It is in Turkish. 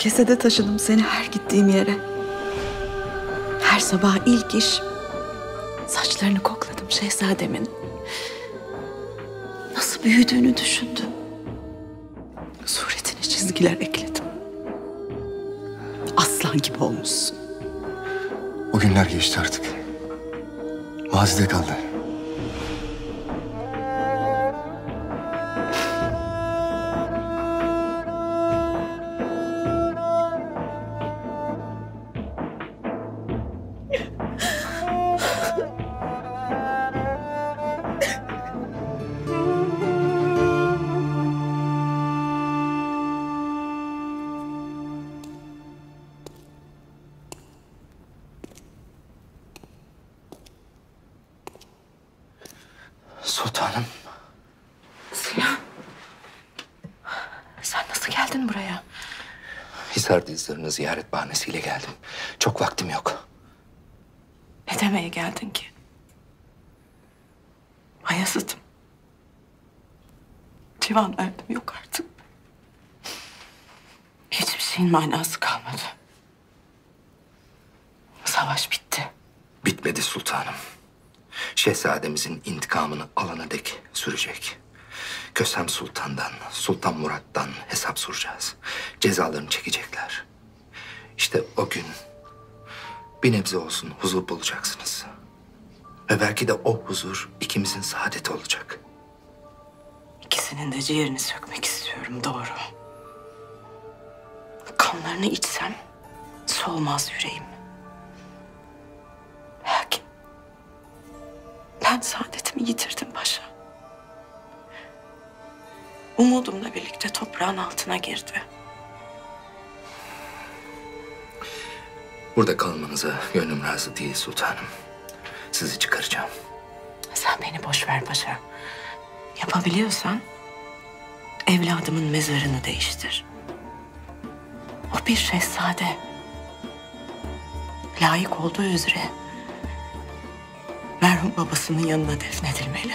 Kesede taşıdım seni her gittiğim yere. Her sabah ilk iş saçlarını kokladım şehzademin. Nasıl büyüdüğünü düşündüm. Suretine çizgiler ekledim. Aslan gibi olmuşsun. O günler geçti artık. Mazide kaldı. Sultanım. Sinan. Sen nasıl geldin buraya? Hisar dizlerini ziyaret bahanesiyle geldim. Çok vaktim yok. Ne demeye geldin ki? Ayazıt'ım. Civan verdim yok artık. Hiçbir şeyin manası kalmadı. Savaş bitti. Bitmedi sultanım. Şehzademizin intikamını alana dek sürecek. Kösem Sultan'dan, Sultan Murat'tan hesap soracağız. Cezalarını çekecekler. İşte o gün bir nebze olsun huzur bulacaksınız. Ve belki de o huzur ikimizin saadeti olacak. İkisinin de ciğerini sökmek istiyorum doğru. Kanlarını içsem soğumaz yüreğim. Ben saadetimi yitirdim paşa. Umudumla birlikte toprağın altına girdi. Burada kalmanıza gönlüm razı değil sultanım. Sizi çıkaracağım. Sen beni boş ver paşa. Yapabiliyorsan evladımın mezarını değiştir. O bir şehzade. Layık olduğu üzere merhum babasının yanına defnedilmeli.